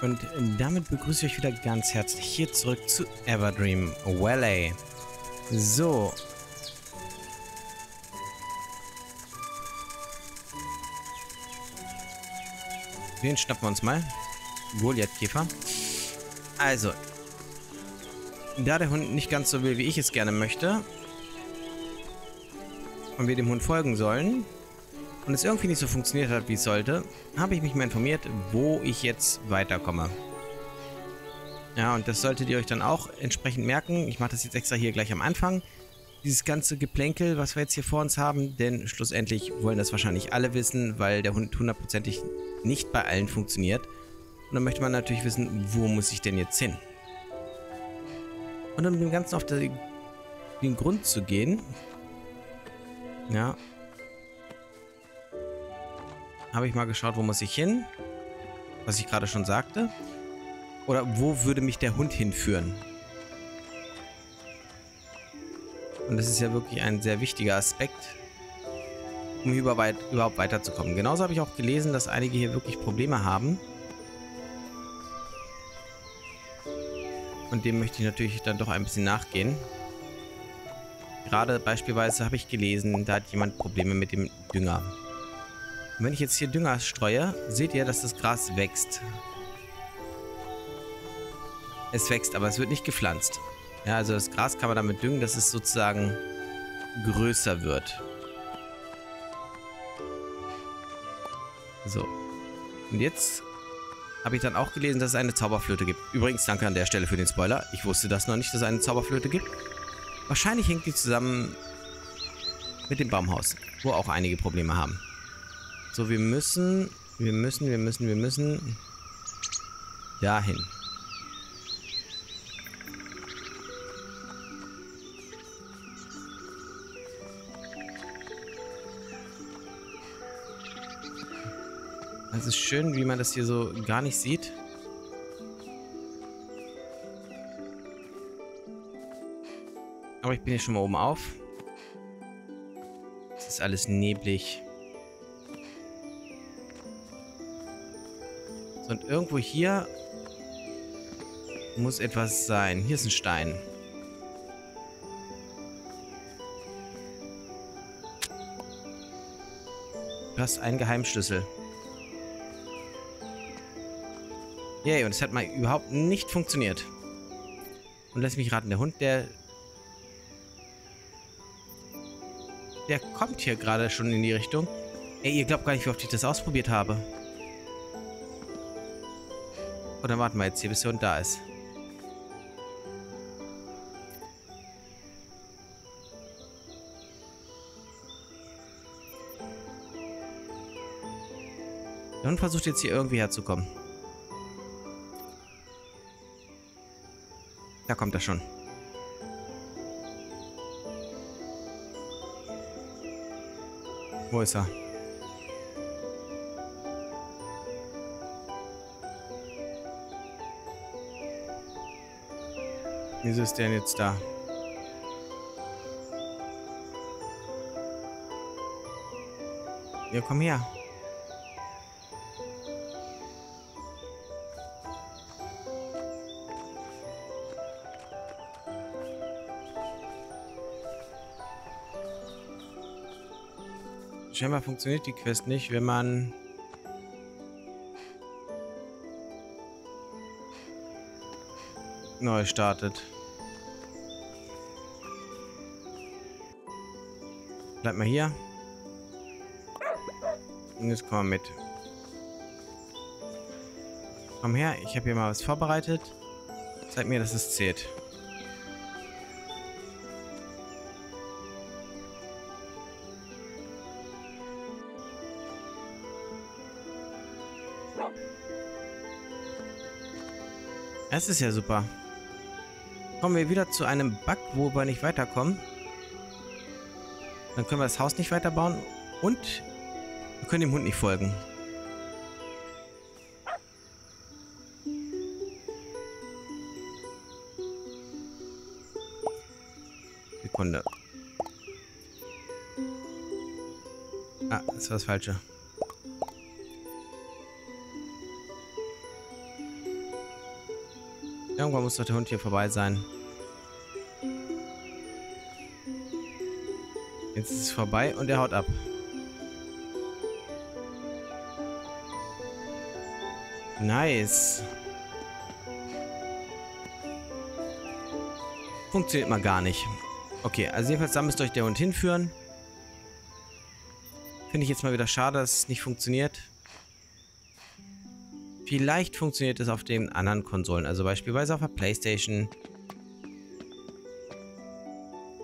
Und damit begrüße ich euch wieder ganz herzlich hier zurück zu Everdream Valley. So. Den schnappen wir uns mal. Goliath-Käfer. Also. Da der Hund nicht ganz so will, wie ich es gerne möchte, und wir dem Hund folgen sollen, und es irgendwie nicht so funktioniert hat, wie es sollte, habe ich mich mal informiert, wo ich jetzt weiterkomme. Ja, und das solltet ihr euch dann auch entsprechend merken. Ich mache das jetzt extra hier gleich am Anfang. Dieses ganze Geplänkel, was wir jetzt hier vor uns haben, denn schlussendlich wollen das wahrscheinlich alle wissen, weil der Hund hundertprozentig nicht bei allen funktioniert. Und dann möchte man natürlich wissen, wo muss ich denn jetzt hin? Und um dem Ganzen auf den Grund zu gehen, ja, habe ich mal geschaut, wo muss ich hin? Was ich gerade schon sagte. Oder wo würde mich der Hund hinführen? Und das ist ja wirklich ein sehr wichtiger Aspekt, um hier überhaupt weiterzukommen. Genauso habe ich auch gelesen, dass einige hier wirklich Probleme haben. Und dem möchte ich natürlich dann doch ein bisschen nachgehen. Gerade beispielsweise habe ich gelesen, da hat jemand Probleme mit dem Dünger. Und wenn ich jetzt hier Dünger streue, seht ihr, dass das Gras wächst. Es wächst, aber es wird nicht gepflanzt. Ja, also das Gras kann man damit düngen, dass es sozusagen größer wird. So. Und jetzt habe ich dann auch gelesen, dass es eine Zauberflöte gibt. Übrigens, danke an der Stelle für den Spoiler. Ich wusste das noch nicht, dass es eine Zauberflöte gibt. Wahrscheinlich hängt die zusammen mit dem Baumhaus, wo auch einige Probleme haben. So, wir müssen, wir müssen, wir müssen, wir müssen dahin. Es ist schön, wie man das hier so gar nicht sieht. Aber ich bin hier schon mal oben auf. Es ist alles neblig. Und irgendwo hier muss etwas sein. Hier ist ein Stein. Du hast einen Geheimschlüssel. Yay, und es hat mal überhaupt nicht funktioniert. Und lass mich raten, der Hund, der... Der kommt hier gerade schon in die Richtung. Ey, ihr glaubt gar nicht, wie oft ich das ausprobiert habe. Oder warten wir jetzt hier, bis der Hund da ist. Der Hund versucht jetzt hier irgendwie herzukommen. Da kommt er schon. Wo ist er? Wieso ist der denn jetzt da? Ja, komm her. Scheinbar funktioniert die Quest nicht, wenn man neu startet. Bleib mal hier. Und jetzt komm mit. Komm her, ich habe hier mal was vorbereitet. Zeig mir, dass es zählt. Es ist ja super. Kommen wir wieder zu einem Bug, wo wir nicht weiterkommen. Dann können wir das Haus nicht weiterbauen und wir können dem Hund nicht folgen. Sekunde. Ah, das war das Falsche. Irgendwann muss doch der Hund hier vorbei sein. Jetzt ist es vorbei und er haut ab. Nice. Funktioniert mal gar nicht. Okay, also jedenfalls da müsst ihr euch der Hund hinführen. Finde ich jetzt mal wieder schade, dass es nicht funktioniert. Vielleicht funktioniert es auf den anderen Konsolen, also beispielsweise auf der Playstation.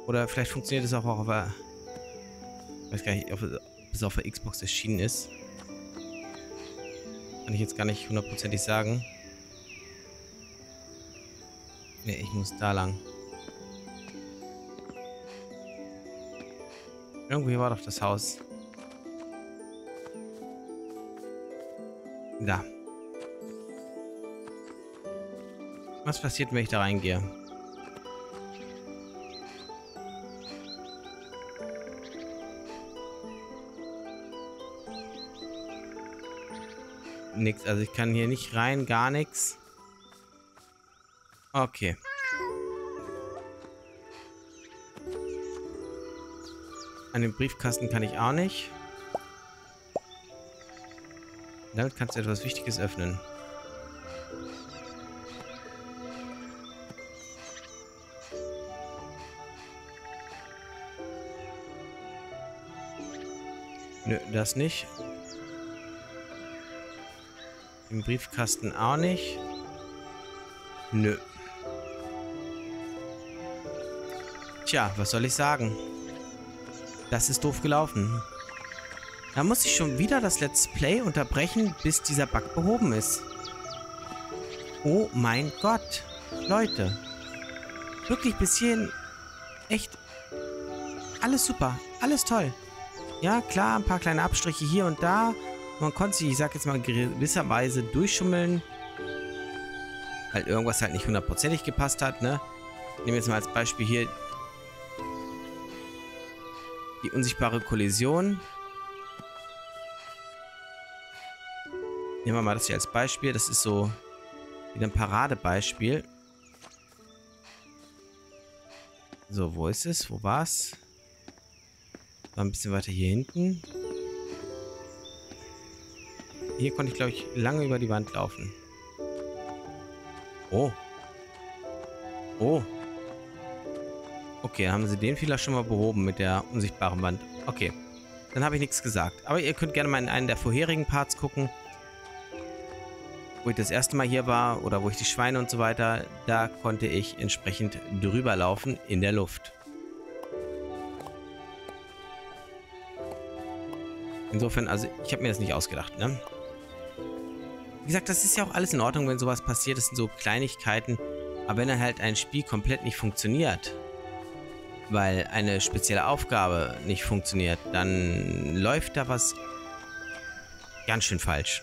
Oder vielleicht funktioniert es auch auf der... Ich weiß gar nicht, ob es auf der Xbox erschienen ist. Kann ich jetzt gar nicht hundertprozentig sagen. Ne, ich muss da lang. Irgendwie war doch das Haus. Da. Was passiert, wenn ich da reingehe? Nix. Also ich kann hier nicht rein, gar nichts. Okay. An den Briefkasten kann ich auch nicht. Damit kannst du etwas Wichtiges öffnen. Nö, das nicht. Im Briefkasten auch nicht. Nö. Tja, was soll ich sagen? Das ist doof gelaufen. Da muss ich schon wieder das Let's Play unterbrechen, bis dieser Bug behoben ist. Oh mein Gott. Leute. Wirklich bis hierhin echt alles super. Alles toll. Ja, klar, ein paar kleine Abstriche hier und da. Man konnte sich, ich sag jetzt mal, gewisserweise durchschummeln. Weil irgendwas halt nicht hundertprozentig gepasst hat, ne? Nehmen wir jetzt mal als Beispiel hier die unsichtbare Kollision. Nehmen wir mal das hier als Beispiel. Das ist so wieder ein Paradebeispiel. So, wo ist es? Wo war's? War ein bisschen weiter hier hinten. Hier konnte ich, glaube ich, lange über die Wand laufen. Oh. Oh. Okay, haben sie den Fehler schon mal behoben mit der unsichtbaren Wand. Okay, dann habe ich nichts gesagt. Aber ihr könnt gerne mal in einen der vorherigen Parts gucken. Wo ich das erste Mal hier war oder wo ich die Schweine und so weiter, da konnte ich entsprechend drüber laufen in der Luft. Insofern, also ich habe mir das nicht ausgedacht, ne? Wie gesagt, das ist ja auch alles in Ordnung, wenn sowas passiert. Das sind so Kleinigkeiten. Aber wenn dann halt ein Spiel komplett nicht funktioniert, weil eine spezielle Aufgabe nicht funktioniert, dann läuft da was ganz schön falsch.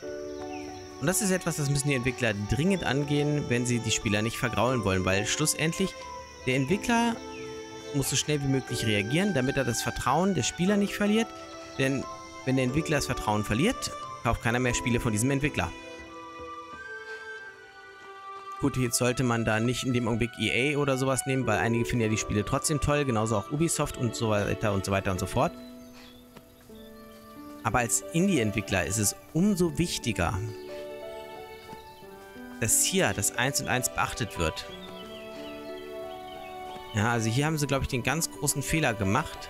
Und das ist etwas, das müssen die Entwickler dringend angehen, wenn sie die Spieler nicht vergraulen wollen, weil schlussendlich der Entwickler muss so schnell wie möglich reagieren, damit er das Vertrauen der Spieler nicht verliert. Denn wenn der Entwickler das Vertrauen verliert, kauft keiner mehr Spiele von diesem Entwickler. Gut, jetzt sollte man da nicht in dem Augenblick EA oder sowas nehmen, weil einige finden ja die Spiele trotzdem toll, genauso auch Ubisoft und so weiter und so weiter und so fort. Aber als Indie-Entwickler ist es umso wichtiger, dass hier das 1 und 1 beachtet wird. Ja, also hier haben sie, glaube ich, den ganz großen Fehler gemacht,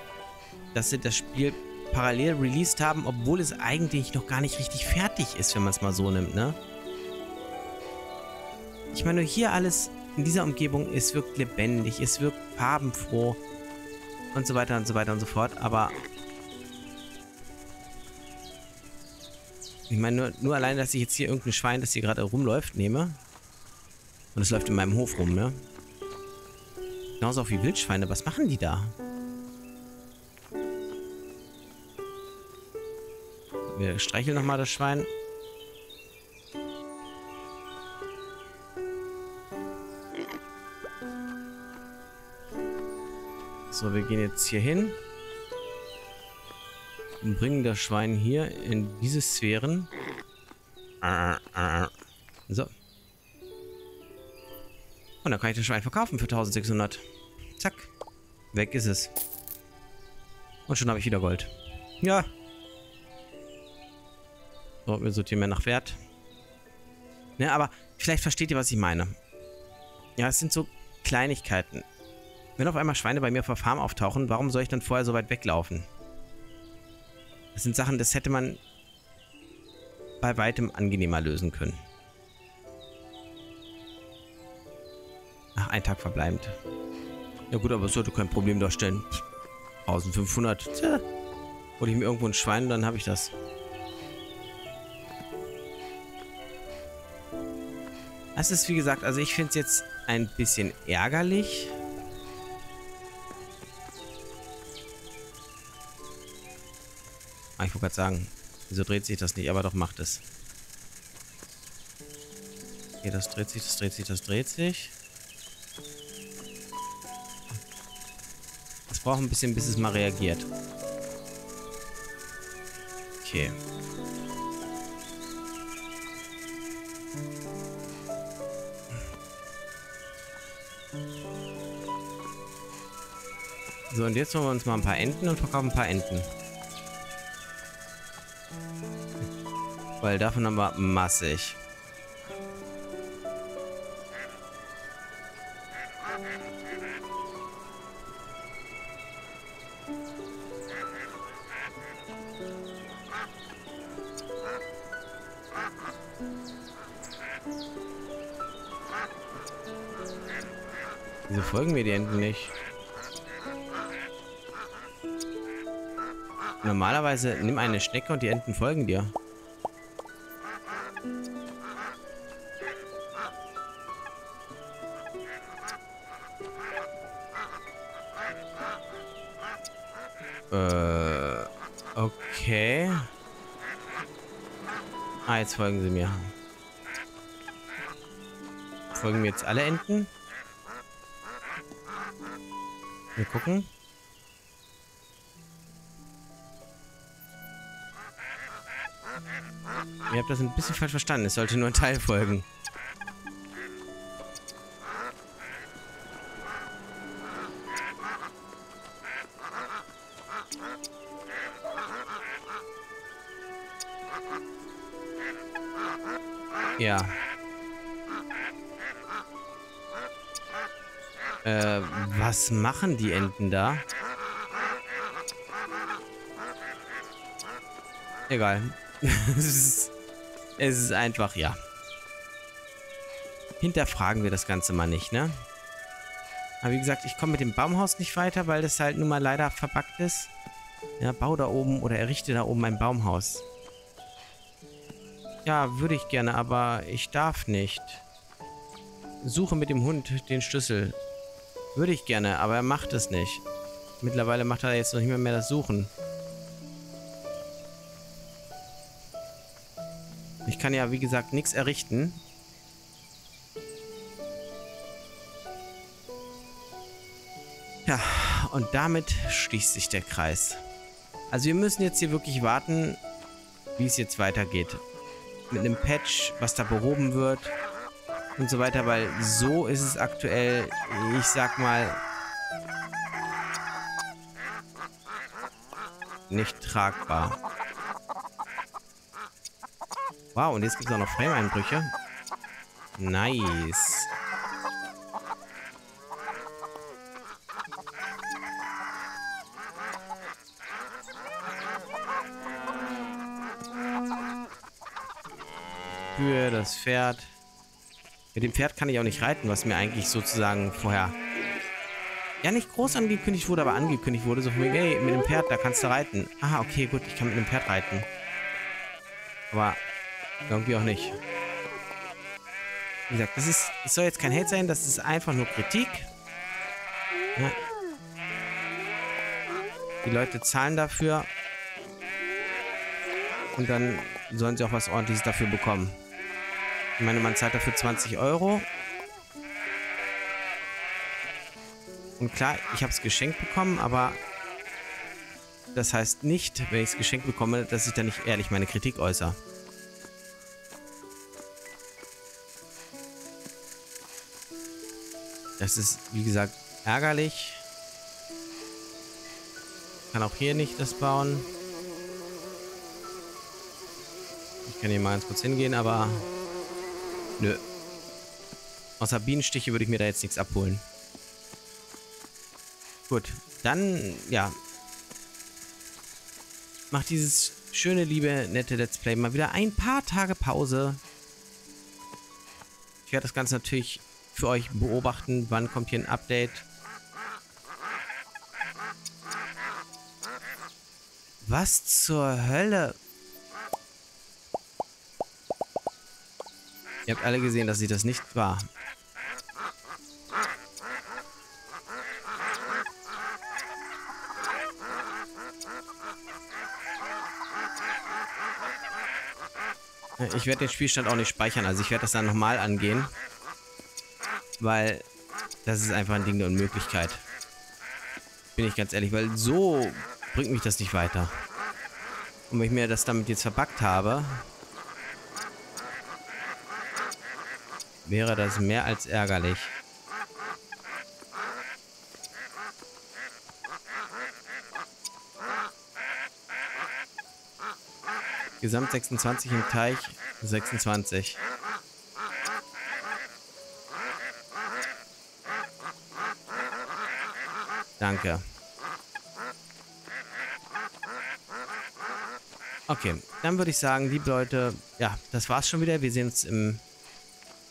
dass sie das Spiel parallel released haben, obwohl es eigentlich noch gar nicht richtig fertig ist, wenn man es mal so nimmt, ne? Ich meine, hier alles in dieser Umgebung, es wirkt lebendig, es wirkt farbenfroh und so weiter und so weiter und so fort, aber ich meine, nur, nur allein, dass ich jetzt hier irgendein Schwein, das hier gerade rumläuft, nehme und es läuft in meinem Hof rum, ne? Genauso auch wie Wildschweine, was machen die da? Wir streicheln nochmal das Schwein. So, wir gehen jetzt hier hin. Und bringen das Schwein hier in diese Sphären. So. Und dann kann ich das Schwein verkaufen für 1600. Zack. Weg ist es. Und schon habe ich wieder Gold. Ja. So, wir sortieren mehr nach Wert. Ne, aber vielleicht versteht ihr, was ich meine. Ja, es sind so Kleinigkeiten. Wenn auf einmal Schweine bei mir auf der Farm auftauchen, warum soll ich dann vorher so weit weglaufen? Das sind Sachen, das hätte man bei weitem angenehmer lösen können. Ach, ein Tag verbleibend. Ja gut, aber es sollte kein Problem darstellen. 1500. Tja. Hol ich mir irgendwo ein Schwein dann habe ich das. Es ist wie gesagt, also ich finde es jetzt ein bisschen ärgerlich. Ah, ich wollte gerade sagen, wieso dreht sich das nicht? Aber doch macht es. Okay, das dreht sich, das dreht sich, das dreht sich. Das braucht ein bisschen, bis es mal reagiert. Okay. So, und jetzt holen wir uns mal ein paar Enten und verkaufen ein paar Enten. Weil davon haben wir massig. Wieso folgen mir die Enten nicht? Normalerweise nimm eine Schnecke und die Enten folgen dir. Äh, okay. Ah, jetzt folgen sie mir. Folgen mir jetzt alle Enten? Wir gucken. Ihr habt das ein bisschen falsch verstanden. Es sollte nur ein Teil folgen. Ja. Äh, was machen die Enten da? Egal. es, ist, es ist einfach, ja. Hinterfragen wir das Ganze mal nicht, ne? Aber wie gesagt, ich komme mit dem Baumhaus nicht weiter, weil das halt nun mal leider verpackt ist. Ja, bau da oben oder errichte da oben ein Baumhaus. Ja, würde ich gerne, aber ich darf nicht. Suche mit dem Hund den Schlüssel. Würde ich gerne, aber er macht es nicht. Mittlerweile macht er jetzt noch nicht mehr, mehr das Suchen. Kann ja, wie gesagt, nichts errichten. Ja, und damit schließt sich der Kreis. Also wir müssen jetzt hier wirklich warten, wie es jetzt weitergeht. Mit einem Patch, was da behoben wird und so weiter, weil so ist es aktuell, ich sag mal, nicht tragbar. Wow, und jetzt gibt es auch noch Frame-Einbrüche. Nice. Für das Pferd. Mit dem Pferd kann ich auch nicht reiten, was mir eigentlich sozusagen vorher ja nicht groß angekündigt wurde, aber angekündigt wurde. So von mir, hey, mit dem Pferd, da kannst du reiten. Ah, okay, gut, ich kann mit dem Pferd reiten. Aber irgendwie auch nicht. Wie gesagt, das ist, es soll jetzt kein Hate sein, das ist einfach nur Kritik. Ja. Die Leute zahlen dafür. Und dann sollen sie auch was ordentliches dafür bekommen. Ich meine, man zahlt dafür 20 Euro. Und klar, ich habe es geschenkt bekommen, aber das heißt nicht, wenn ich es geschenkt bekomme, dass ich da nicht ehrlich meine Kritik äußere. Das ist, wie gesagt, ärgerlich. Kann auch hier nicht das bauen. Ich kann hier mal ganz kurz hingehen, aber... Nö. Außer Bienenstiche würde ich mir da jetzt nichts abholen. Gut, dann, ja. Macht dieses schöne, liebe, nette Let's Play mal wieder ein paar Tage Pause. Ich werde das Ganze natürlich für euch beobachten. Wann kommt hier ein Update? Was zur Hölle? Ihr habt alle gesehen, dass ich das nicht war. Ich werde den Spielstand auch nicht speichern, also ich werde das dann nochmal angehen. Weil das ist einfach ein Ding der Unmöglichkeit. Bin ich ganz ehrlich, weil so bringt mich das nicht weiter. Und wenn ich mir das damit jetzt verbackt habe, wäre das mehr als ärgerlich. Gesamt 26 im Teich, 26. Danke. Okay, dann würde ich sagen, liebe Leute, ja, das war's schon wieder. Wir sehen uns im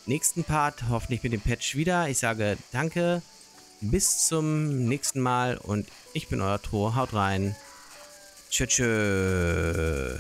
nächsten Part, hoffentlich mit dem Patch wieder. Ich sage danke, bis zum nächsten Mal und ich bin euer Tor. Haut rein. Tschö, tschö.